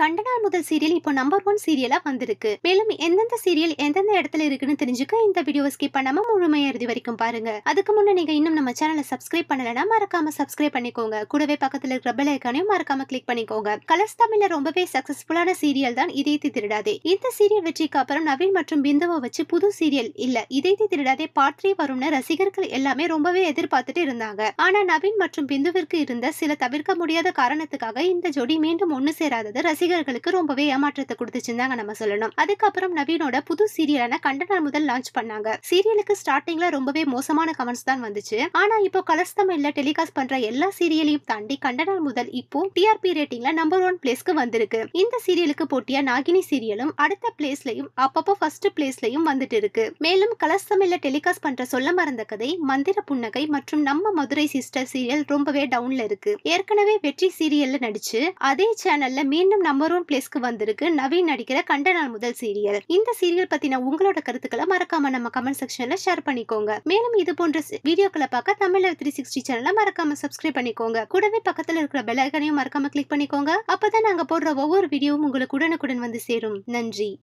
கண்டனால் முதல் சீரியல் இப்போ number one சீரியலா வந்திருக்கு. மேலும் எந்தெந்த சீரியல் எந்தெந்த இடத்துல இருக்குன்னு தெரிஞ்சுக்க இந்த வீடியோவை ஸ்கிப் பண்ணாம முழுமையா இறுதி வரைக்கும் பாருங்க. அதுக்கு முன்ன நீங்க இன்னும் நம்ம சேனலை சப்ஸ்கிரைப் பண்ணலனா மறக்காம சப்ஸ்கிரைப் பண்ணிக்கோங்க. கூடவே பக்கத்துல இருக்கிற பெல் ஐக்கானையும் மறக்காம கிளிக் பண்ணிக்கோங்க. கலர்ஸ் தமிழ்ல ரொம்பவே சக்சஸ்ஃபுல்லான சீரியல் தான் இதயத்தை திருடாதே. இந்த சீரியல் வெற்றிக்கு அப்புறம் நவீன் மற்றும் பிந்துவை வச்சு புது சீரியல் இல்ல இதயத்தை திருடாதே பார்ட் த்ரீ வரும்னு ரசிகர்கள் எல்லாமே ரொம்பவே எதிர்பார்த்துட்டு இருந்தாங்க. ஆனா நவீன் மற்றும் பிந்துவிற்கு இருந்த சில தவிர்க்க முடியாத காரணத்துக்காக இந்த ஜோடி மீண்டும் ஒன்னு சேராதது ரசிகர்களுக்கு ரொம்பவே ஏமாற்றத்தை கொடுத்துச்சுன்னு தாங்க நம்ம சொல்லணும். அதுக்கப்புறம் நவீனோட புது சீரியலான கண்டனால் முதல் லான்ச் பண்ணாங்க. சீரியலுக்கு ஸ்டார்டிங்ல ரொம்பவே மோசமான கமெண்ட்ஸ் தான் வந்துச்சு. ஆனா இப்போ கலர்ஸ் தமிழ்ல டெலிகாஸ்ட் பண்ற எல்லா சீரியலையும் தாண்டி கண்டனால் முதல் இப்போ டிஆர்பி ரேட்டிங்ல நம்பர் ஒன் பிளேஸ்க்கு வந்திருக்கு. இந்த சீரியலுக்கு போட்டியா நாகினி சீரியலும் அடுத்த பிளேஸ்லயும் அப்பப்போ ஃபர்ஸ்ட் பிளேஸ்லயும் வந்துட்டு இருக்கு. மேலும் கலர்ஸ் தமிழ்ல டெலிகாஸ்ட் பண்ற சொல்ல மறந்த கதை மந்திர புன்னகை மற்றும் நம்ம மதுரை சிஸ்டர் சீரியல் ரொம்பவே டவுன்ல இருக்கு. ஏற்கனவே வெற்றி சீரியல்ல நடிச்சு அதே சேனல்ல மீண்டும் நம்ம ஒன் பிளேஸ்க்கு வந்திருக்கு. நவீன் நடிக்கிற கண்ட நாள் முதல் சீரியல். இந்த சீரியல் பத்தின உங்களோட கருத்துக்களை மறக்காம நம்ம கமெண்ட் செக்ஷன்ல ஷேர் பண்ணிக்கோங்க. மேலும் இது போன்ற வீடியோக்களை பார்க்க தமிழ் த்ரீ சிக்ஸ்டி சேனலை மறக்காம சப்ஸ்கிரைப் பண்ணிக்கோங்க. கூடவே பக்கத்துல இருக்கிற பெல் ஐக்கனையும் மறக்காம கிளிக் பண்ணிக்கோங்க. அப்பதான் நாங்க போடுற ஒவ்வொரு வீடியோவும் உங்களுக்கு உடனுக்குடன் வந்து சேரும். நன்றி.